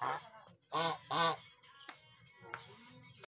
Ha?